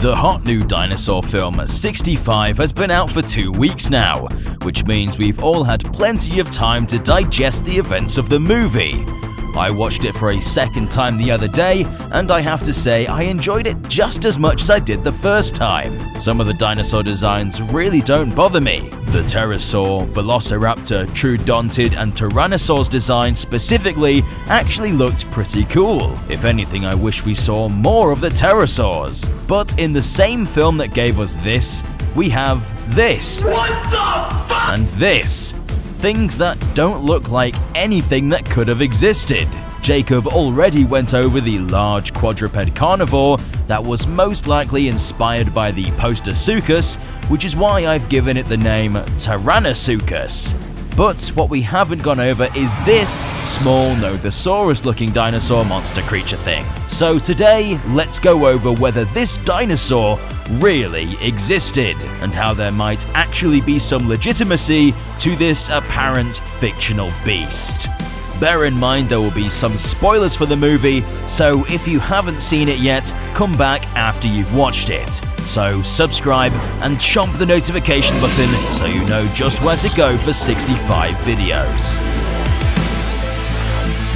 The hot new dinosaur film 65 has been out for two weeks now, which means we've all had plenty of time to digest the events of the movie. I watched it for a second time the other day, and I have to say I enjoyed it just as much as I did the first time. Some of the dinosaur designs really don't bother me. The pterosaur, velociraptor, troodontid, and tyrannosaur's design specifically actually looked pretty cool. If anything, I wish we saw more of the pterosaurs. But in the same film that gave us this, we have this. And this things that don't look like anything that could have existed. Jacob already went over the large quadruped carnivore that was most likely inspired by the Postosuchus, which is why I've given it the name Tyrannosuchus. But what we haven't gone over is this small Nothosaurus looking dinosaur monster creature thing. So today, let's go over whether this dinosaur really existed, and how there might actually be some legitimacy to this apparent fictional beast. Bear in mind there will be some spoilers for the movie, so if you haven't seen it yet, come back after you've watched it. So subscribe and chomp the notification button so you know just where to go for 65 videos.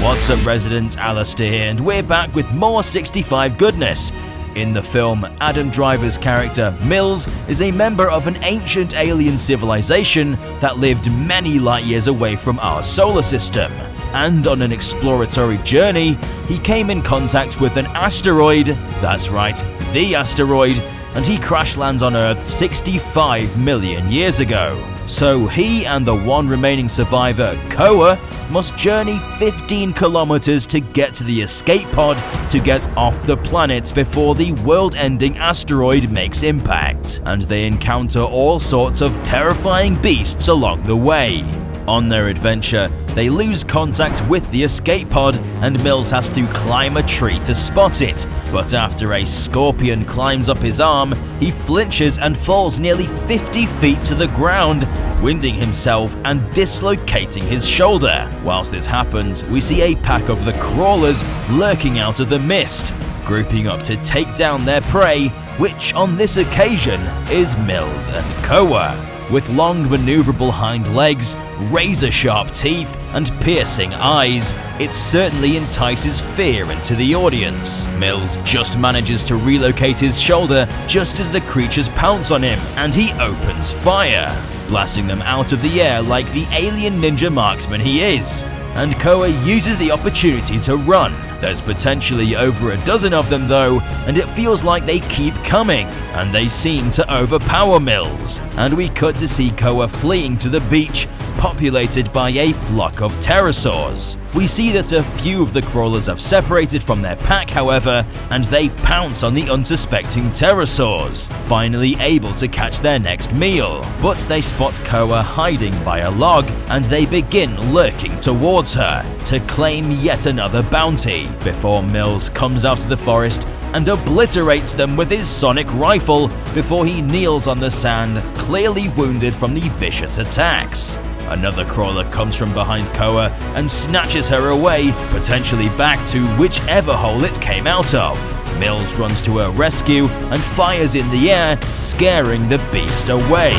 What's up resident, Alastair here, and we're back with more 65 goodness. In the film, Adam Driver's character, Mills, is a member of an ancient alien civilization that lived many light years away from our solar system. And on an exploratory journey, he came in contact with an asteroid, that's right, the asteroid, and he crash lands on Earth 65 million years ago. So he and the one remaining survivor, Koa, must journey 15 kilometers to get to the escape pod to get off the planet before the world-ending asteroid makes impact, and they encounter all sorts of terrifying beasts along the way. On their adventure, they lose contact with the escape pod and Mills has to climb a tree to spot it, but after a scorpion climbs up his arm, he flinches and falls nearly 50 feet to the ground, winding himself and dislocating his shoulder. Whilst this happens, we see a pack of the crawlers lurking out of the mist, grouping up to take down their prey, which on this occasion is Mills and Koa. With long maneuverable hind legs, razor-sharp teeth, and piercing eyes, it certainly entices fear into the audience. Mills just manages to relocate his shoulder just as the creatures pounce on him, and he opens fire, blasting them out of the air like the alien ninja marksman he is and Koa uses the opportunity to run. There's potentially over a dozen of them though, and it feels like they keep coming, and they seem to overpower Mills. And we cut to see Koa fleeing to the beach, populated by a flock of pterosaurs. We see that a few of the crawlers have separated from their pack however, and they pounce on the unsuspecting pterosaurs, finally able to catch their next meal. But they spot Koa hiding by a log, and they begin lurking towards her, to claim yet another bounty, before Mills comes out of the forest and obliterates them with his sonic rifle before he kneels on the sand, clearly wounded from the vicious attacks. Another crawler comes from behind Koa and snatches her away, potentially back to whichever hole it came out of. Mills runs to her rescue and fires in the air, scaring the beast away.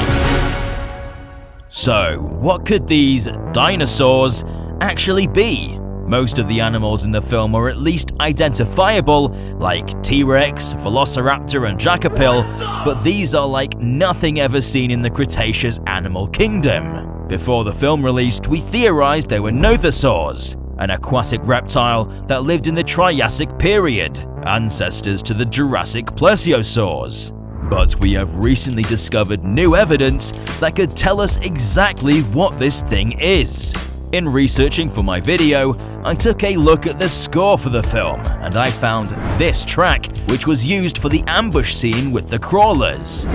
So, what could these dinosaurs actually be? Most of the animals in the film are at least identifiable, like T-Rex, Velociraptor and Jakapil, but these are like nothing ever seen in the Cretaceous animal kingdom. Before the film released, we theorized they were nothosaurs, an aquatic reptile that lived in the Triassic period, ancestors to the Jurassic plesiosaurs. But we have recently discovered new evidence that could tell us exactly what this thing is. In researching for my video, I took a look at the score for the film, and I found this track, which was used for the ambush scene with the crawlers.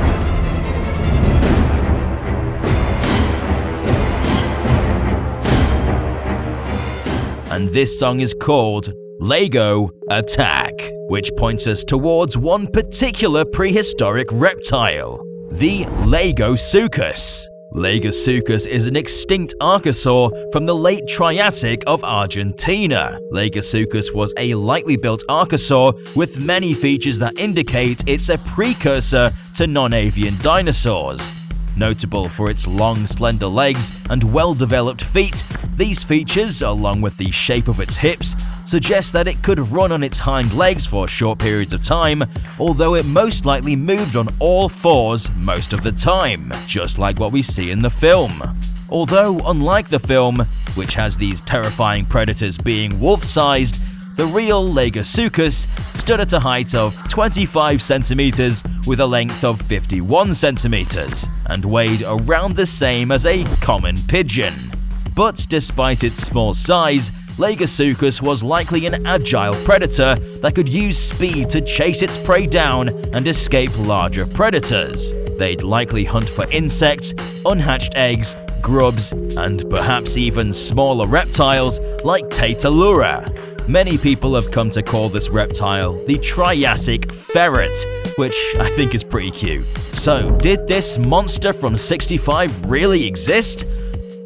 And this song is called Lego Attack, which points us towards one particular prehistoric reptile, the Lagosuchus. Lagosuchus is an extinct archosaur from the late Triassic of Argentina. Lagosuchus was a lightly built archosaur with many features that indicate it's a precursor to non-avian dinosaurs. Notable for its long, slender legs and well-developed feet, these features, along with the shape of its hips, suggest that it could have run on its hind legs for short periods of time, although it most likely moved on all fours most of the time, just like what we see in the film. Although, unlike the film, which has these terrifying predators being wolf-sized, the real Lagosuchus stood at a height of 25 centimeters with a length of 51 centimeters and weighed around the same as a common pigeon. But despite its small size, Lagosuchus was likely an agile predator that could use speed to chase its prey down and escape larger predators. They'd likely hunt for insects, unhatched eggs, grubs, and perhaps even smaller reptiles like Tatalura. Many people have come to call this reptile the Triassic ferret, which I think is pretty cute. So, did this monster from 65 really exist?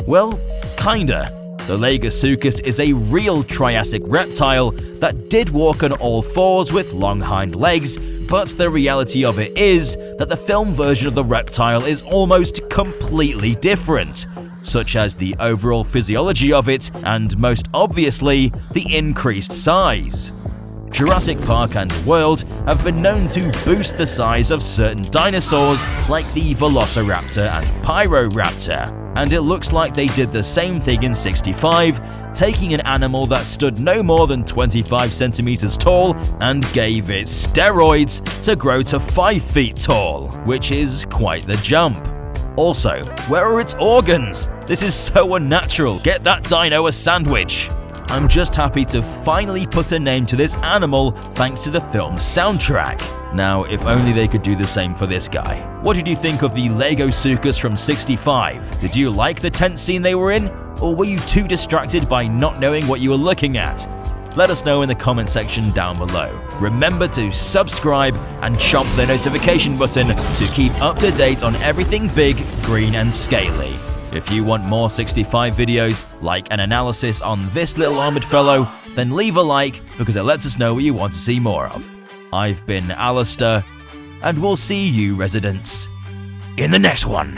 Well, kinda. The Lagosuchus is a real Triassic reptile that did walk on all fours with long hind legs, but the reality of it is that the film version of the reptile is almost completely different such as the overall physiology of it and, most obviously, the increased size. Jurassic Park and World have been known to boost the size of certain dinosaurs like the Velociraptor and Pyroraptor, and it looks like they did the same thing in 65, taking an animal that stood no more than 25 centimeters tall and gave it steroids to grow to 5 feet tall, which is quite the jump. Also, where are its organs? This is so unnatural. Get that dino a sandwich. I'm just happy to finally put a name to this animal thanks to the film's soundtrack. Now, if only they could do the same for this guy. What did you think of the Lagosuchus from 65? Did you like the tent scene they were in? Or were you too distracted by not knowing what you were looking at? Let us know in the comment section down below. Remember to subscribe and chomp the notification button to keep up to date on everything big, green and scaly. If you want more 65 videos, like an analysis on this little armored fellow, then leave a like because it lets us know what you want to see more of. I've been Alastair, and we'll see you residents in the next one.